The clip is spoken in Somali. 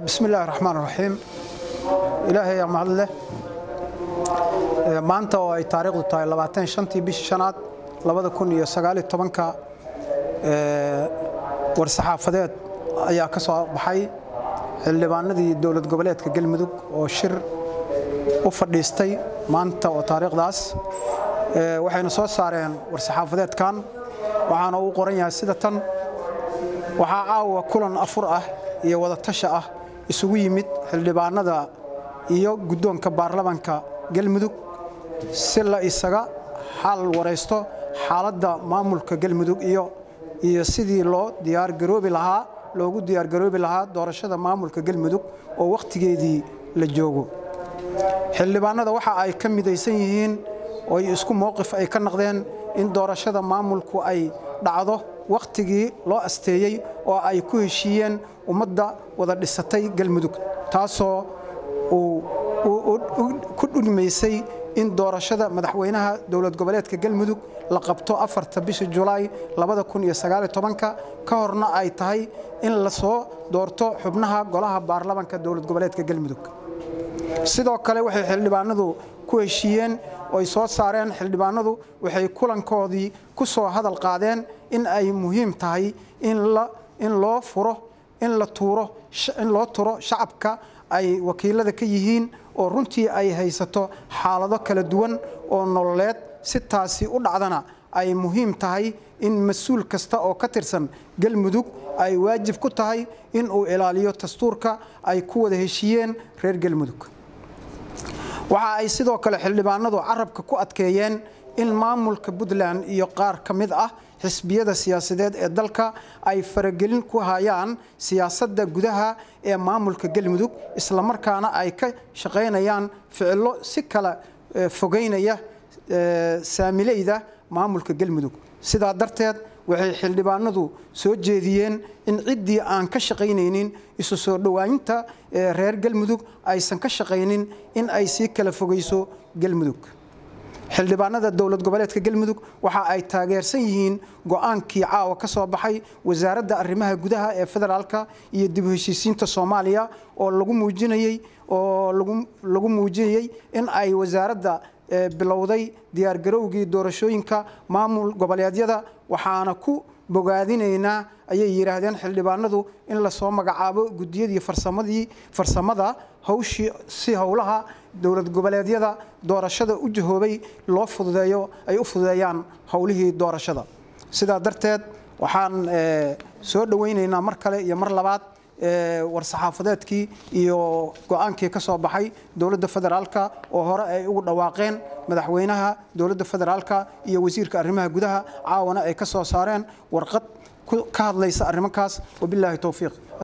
illaahi raxmaan raxiim ilaahay yaa mahad leh maanta oo ay taariikhdu tahay labaatan shantii bishii shanaad labada kun iyo sagaaliyo tobanka war-saxaafadeed ayaa ka soo baxay. Xildhibaanadii dowlad goboleedka galmudug oo shir u fadhiistay maanta oo taariikhdaas waxayna soo saareen war-saxaafadeedkan waxaana uu qoran yahay sida tan waxaa caawa kulan afur ah iyo wadatasha ah isugu yimid xildhibaanada iyo guddoonka baarlamanka galmudug si la isaga xal waraysto xaaladda maamulka galmudug iyo iyo sidii loo diyaargaroobi lahaa loogu diyaargaroobi lahaa doorashada maamulka galmudug oo wakhtigeedii la joogo. Xildhibaanada waxa ay ka midaysan yihiin oo isku mowqif ay ka naqdeen in doorashada maamulku ay dhacdo wakhtigii loo asteeyey oo ay ku heshiiyeen ummadda wada dhisatay galmudug taasoo ku dhudhmaysay in doorashada madaxweynaha dowlad goboleedka galmudug la qabto afarta bisha julaay ka horna ay tahay in la soo doorto xubnaha golaha baarlamanka dowlad goboleedka galmudug. Sidoo kale waxay xildhibaanadu ku heshiiyeen oy soo saareen xildhibaanadu waxay kulankoodii ku soo hadal qaadeen in ay muhiim tahay in loo furo in la tuuro in loo turo shacabka ay wakiilada ka yihiin oo runtii ay haysato xaalado kala duwan oo nololeed si taasi u dhacdana ay muhiim tahay in mas'uul kasta oo ka tirsan galmudug ay waajib ku tahay in uu ilaaliyo dastuurka ay ku wada heshiiyeen reer galmudug waxa ay sidoo kale xildhibaanadu carabka ku adkeeyeen in maamulka puntland iyo qaar ka mid ah xisbiyada siyaasadeed ee dalka ay faragelin ku hayaan siyaasadda gudaha ee maamulka galmudug islamarkaana ay ka shaqaynayaan ficillo si kala fogeynaya saamileyda maamulka galmudug. Sidaa darteed waxay xildhibaanadu soo jeediyeen in ciddii aan ka shaqaynaynin isu soo dhowaayinta reer galmudug aysan ka shaqaynin in ay sii kala fogeyso galmudug xildhibaanada dowlad goboleedka galmudug waxa ay taageersan yihiin go'aankii caawa ka soo baxay wasaaradda arrimaha gudaha ee federaalka iyo dib u heshiisiinta soomaaliya oo lagu muujinayey oo lagu muujinayey in ay wasaaradda bilowday diyaargarowgii doorashooyinka maamul goboleedyada. Waxaana ku bogaadinaynaa ayay yidhaahdeen xildhibaanadu in la soo magacaabo gudiyadii farsamadii farsamada hawshii si howlaha dowlad goboleedyada doorashada u jahoobay loo fududeeyo ay u fududeeyaan howlihii doorashada. Sidaa darteed waxaan soo dhowaynaynaa mar kale iyo mar labaad war-saxaafadeedkii iyo go'aankii ka soo baxay dowladda federaalka oo hore ay ugu dhawaaqeen madaxweynaha dowladda federaalka iyo wasiirka arrimaha gudaha caawana ay ka soo saareen warqad ka hadlaysa arrimankaas. Wabilaahi towfiiq